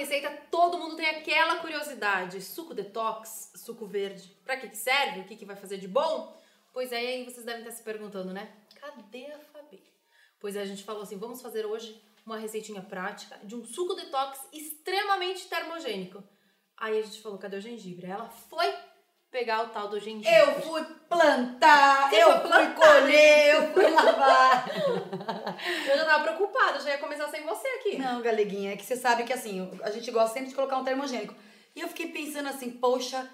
receita, todo mundo tem aquela curiosidade. Suco detox, suco verde, pra que que serve? O que que vai fazer de bom? Pois é, aí vocês devem estar se perguntando, né? Cadê a Fabi? Pois é, a gente falou assim, vamos fazer hoje uma receitinha prática de um suco detox extremamente termogênico. Aí a gente falou, cadê o gengibre? Ela foi pegar o tal do gengibre. Eu fui plantar, eu foi fui plantar, colher, eu fui lavar. Eu já tava preocupada, já ia começar sem você. Não, galeguinha, é que você sabe que assim, a gente gosta sempre de colocar um termogênico. E eu fiquei pensando assim, poxa,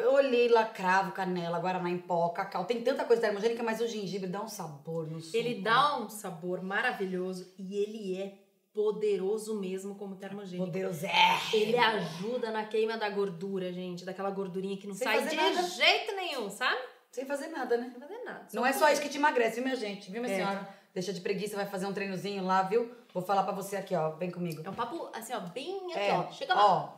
eu olhei lá cravo, canela, guaraná em pó, cacau, tem tanta coisa termogênica, mas o gengibre dá um sabor no suco. Ele dá um sabor maravilhoso e ele é poderoso mesmo como termogênico. Poderoso, é. Ele ajuda na queima da gordura, gente. Daquela gordurinha que não Sem sai de nada. jeito nenhum, sabe? Sem fazer nada, né? Nada. Não é só isso que te emagrece, viu, minha gente? Viu, minha É. senhora? Deixa de preguiça, vai fazer um treinozinho lá, viu? Vou falar pra você aqui, ó. Vem comigo. É um papo, assim, ó, bem aqui, É, ó. Chega lá. Ó,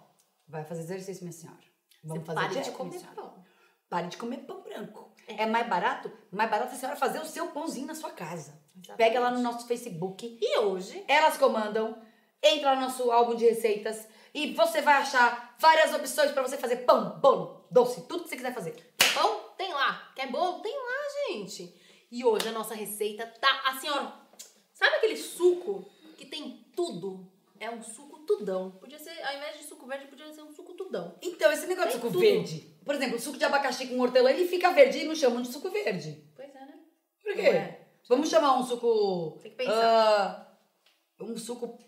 vai fazer exercício, minha senhora. Vamos Você fazer pare de dieta, comer pão. Pare de comer pão branco. É. mais barato? Mais barato a senhora fazer o seu pãozinho na sua casa. Exatamente. Pega lá no nosso Facebook. E hoje, Elas comandam. Entra no nosso álbum de receitas. E você vai achar várias opções pra você fazer pão, bolo, doce, tudo que você quiser fazer. pão? Tem lá. Quer bolo? Tem lá, gente. E hoje a nossa receita tá assim, ó. Sabe aquele suco que tem tudo? É um suco tudão. Podia ser, ao invés de suco verde, podia ser um suco tudão. Então, esse negócio de suco tudo. verde. Por exemplo, o suco de abacaxi com hortelã, ele fica verde e não chamam de suco verde. Pois é, né? Por quê? É? Vamos chamar um suco. Tem que pensar. ah, um suco.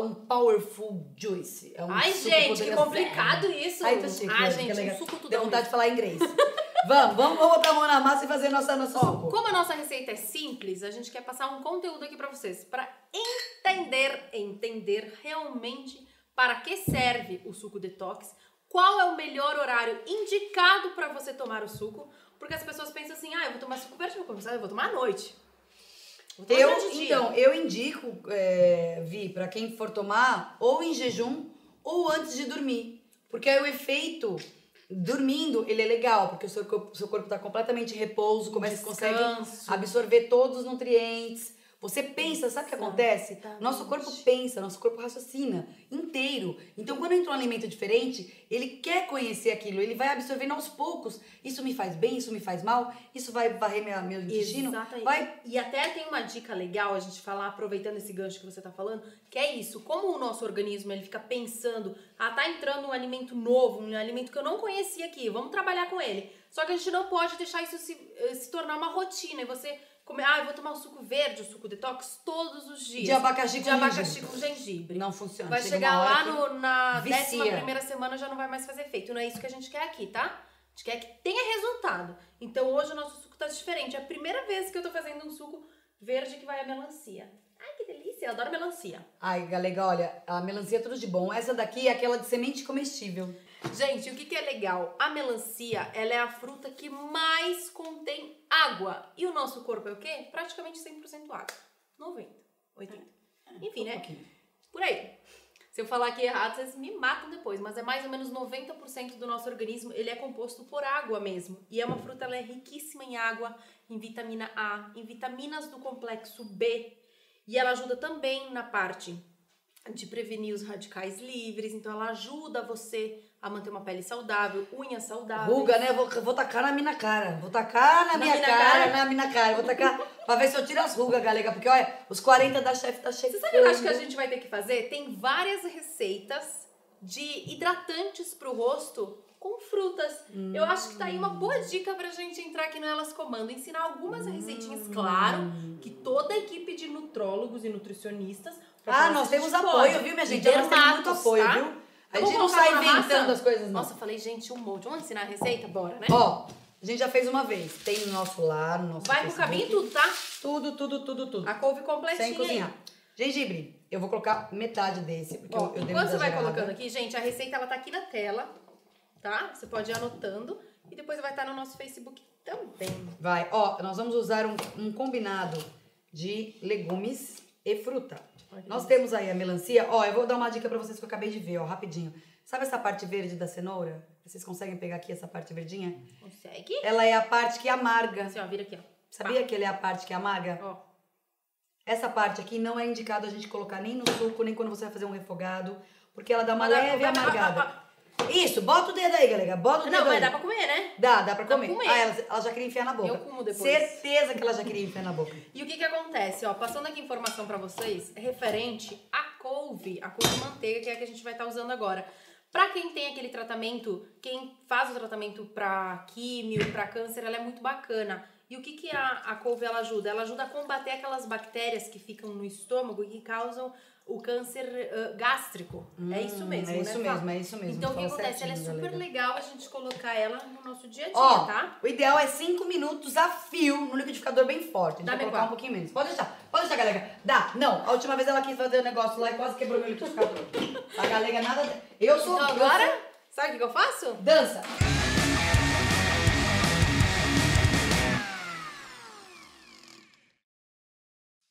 Um powerful juice. É um Ai, gente, que complicado isso. Ai, tô chique. Ai, gente, legal. um suco tudão. Deu vontade de falar inglês. vamos, vamos, vamos botar a mão na massa e fazer nossa, nosso Ó, como a nossa receita é simples, a gente quer passar um conteúdo aqui pra vocês, pra entender, entender realmente para que serve o suco detox, qual é o melhor horário indicado pra você tomar o suco, porque as pessoas pensam assim: "Ah, eu vou tomar suco verde, vou começar, eu vou tomar à noite". Vou tomar Eu, então, eu indico, é, Vi, pra quem for tomar, ou em jejum, ou antes de dormir. Porque aí o efeito dormindo, ele é legal, porque o seu corpo, seu corpo tá completamente em repouso, começa, Descanso. consegue absorver todos os nutrientes. Você pensa, sabe o que acontece? Exatamente. Nosso corpo pensa, nosso corpo raciocina inteiro. Então, quando entra um alimento diferente, ele quer conhecer aquilo, ele vai absorvendo aos poucos. Isso me faz bem, isso me faz mal, isso vai varrer minha, meu intestino. Exatamente. Vai E até tem uma dica legal a gente falar, aproveitando esse gancho que você tá falando, que é isso, como o nosso organismo ele fica pensando, ah, tá entrando um alimento novo, um alimento que eu não conhecia aqui, vamos trabalhar com ele. Só que a gente não pode deixar isso se, eh, se tornar uma rotina e você comer, ah, eu vou tomar o suco verde, o suco detox todos os dias. De abacaxi com De abacaxi gengibre. com gengibre. Não funciona. Vai Chega chegar lá no, na vicia. décima primeira semana já não vai mais fazer efeito. Não é isso que a gente quer aqui, tá? A gente quer que tenha resultado. Então hoje o nosso suco tá diferente. É a primeira vez que eu tô fazendo um suco verde que vai a melancia. Ai, que delícia! Eu adoro melancia. Ai, galega, olha, a melancia é tudo de bom. Essa daqui é aquela de semente comestível. Gente, o que, que é legal? A melancia, ela é a fruta que mais contém água. E o nosso corpo é o quê? Praticamente 100% água. 90, 80. Enfim, Um né? pouquinho. Por aí. Se eu falar aqui errado, vocês me matam depois, mas é mais ou menos 90% do nosso organismo, ele é composto por água mesmo. E é uma fruta, ela é riquíssima em água, em vitamina A, em vitaminas do complexo B. E ela ajuda também na parte de prevenir os radicais livres, então ela ajuda você a manter uma pele saudável, unhas saudáveis. Ruga, né? Vou, vou tacar na minha cara. Vou tacar na, Na minha cara, cara? na minha cara. Vou tacar pra ver se eu tiro as rugas, galega. Porque, olha, os 40 da chefe tá chegando. Você sabe o que eu acho que a gente vai ter que fazer? Tem várias receitas de hidratantes pro rosto com frutas. Eu acho que tá aí uma boa dica pra gente entrar aqui no Elas Comando. Ensinar algumas receitinhas, claro, que toda a equipe de nutrólogos e nutricionistas... Ah, nós a temos apoio, viu, minha gente? Nós temos muito apoio, tá? viu? A Vamos gente não sai inventando as coisas, não. Nossa, falei, gente, um monte. Vamos ensinar a receita? Bora, né? Ó, a gente já fez uma vez. Tem no nosso lar, no nosso Vai com o e tudo, tá? Tudo, tudo, tudo, tudo. A couve completinha Sem cozinhar. Gengibre. Eu vou colocar metade desse, porque Ó, eu, eu enquanto você vai colocando aqui, gente, a receita ela tá aqui na tela, tá? Você pode ir anotando e depois vai estar no nosso Facebook também. Vai, ó, nós vamos usar um, um combinado de legumes e fruta. Olha Nós temos aí a melancia. Ó, eu vou dar uma dica pra vocês que eu acabei de ver, ó, rapidinho. Sabe essa parte verde da cenoura? Vocês conseguem pegar aqui essa parte verdinha? Consegue? Ela é a parte que amarga. Assim, ó, vira aqui, ó. Sabia que ela é a parte que amarga? Ó, Essa parte aqui não é indicado a gente colocar nem no suco, nem quando você vai fazer um refogado. porque ela dá uma leve dá- amargada. Isso, bota o dedo aí, galera. Bota o dedo Não, aí. mas dá pra comer, né? Dá, dá pra Dá pra comer. comer. Ah, ela, ela já queria enfiar na boca. Eu como depois. Certeza que ela já queria enfiar na boca. E o que que acontece? Ó, passando aqui informação pra vocês, referente à couve, a couve manteiga, que é a que a gente vai estar usando agora. Pra quem tem aquele tratamento, quem faz o tratamento pra químio, pra câncer, ela é muito bacana. E o que que a, a couve ela ajuda? Ela ajuda a combater aquelas bactérias que ficam no estômago e que causam o câncer ah, gástrico. é isso mesmo, é né? isso Fá? mesmo, é isso mesmo. Então o que acontece? Ela é super galera. legal a gente colocar ela no nosso dia a dia, Ó, tá? o ideal é 5 minutos a fio no liquidificador bem forte. A gente Dá vai colocar um qual? pouquinho menos. Pode deixar, pode deixar, galera. Dá. Não, a última vez ela quis fazer o negócio lá e quase quebrou meu liquidificador. A galega nada. Eu sou. Então eu agora, sou- sabe o que eu faço? Dança.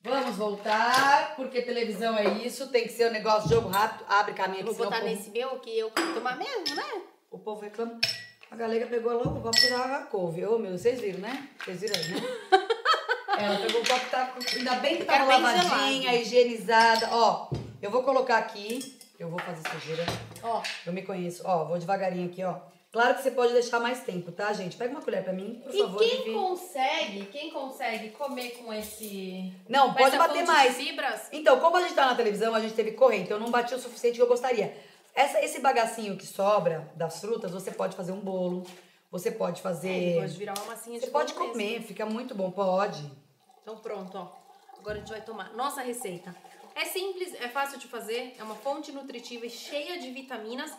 Vamos voltar, porque televisão é isso, tem que ser um negócio jogo rápido, abre caminho vou botar o povo- nesse meu que eu quero tomar mesmo, né? O povo reclama. A galega pegou logo o copo que tava com a couve. Ô, meu, vocês viram, né? Vocês viram aí, né? Ela pegou o copo que tava... Ainda bem que tava lavadinha, higienizada. Ó, eu vou colocar aqui. Eu vou fazer sujeira. Ó, Eu me conheço. Ó, vou devagarinho aqui, ó. Claro que você pode deixar mais tempo, tá, gente? Pega uma colher pra mim, por e favor. quem Vivi. consegue, quem consegue comer com esse... Não, com pode bater mais. fibras? Então, como a gente tá na televisão, a gente teve que correr, então eu não bati o suficiente que eu gostaria. Essa, esse bagacinho que sobra das frutas, você pode fazer um bolo, você pode É, fazer. pode virar uma massinha Você de pode bolo mesmo. comer, fica muito bom, pode. Então pronto, ó. Agora a gente vai tomar. Nossa receita. É simples, é fácil de fazer, é uma fonte nutritiva e cheia de vitaminas.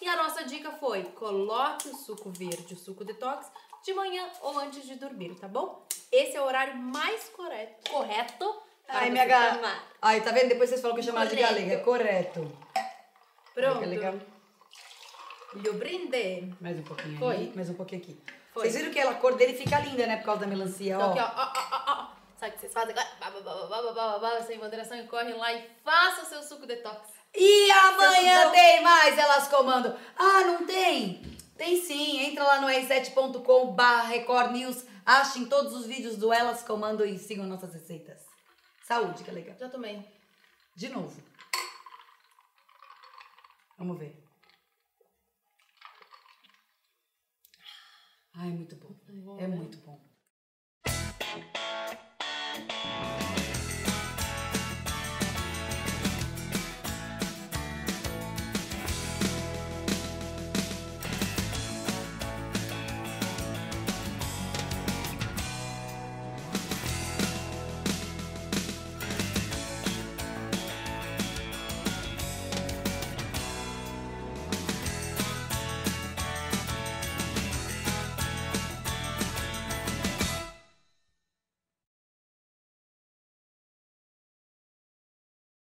E a nossa dica foi: coloque o suco verde, o suco detox, de manhã ou antes de dormir, tá bom? Esse é o horário mais correto, correto Ai, minha gata. Ai, tá vendo? Depois vocês falam que eu chamo ela de galega. É correto. Pronto. Que legal. Lhe brinde. Mais um pouquinho Foi. aí, mais um pouquinho aqui. Foi. Vocês viram que ela, a cor dele fica linda, né? Por causa da melancia, ó. aqui, ó, ó, ó, ó. Sabe o que vocês fazem agora? Sem moderação e corre lá e faça o seu suco detox. E amanhã tem mais, elas comandam. Ah, não tem? Tem sim. Entra lá no r7.com barra Record News. Achem todos os vídeos do Elas Comandam e sigam nossas receitas. Saúde, que legal. Já tomei. De novo. Vamos ver. Ai, muito bom. É muito bom.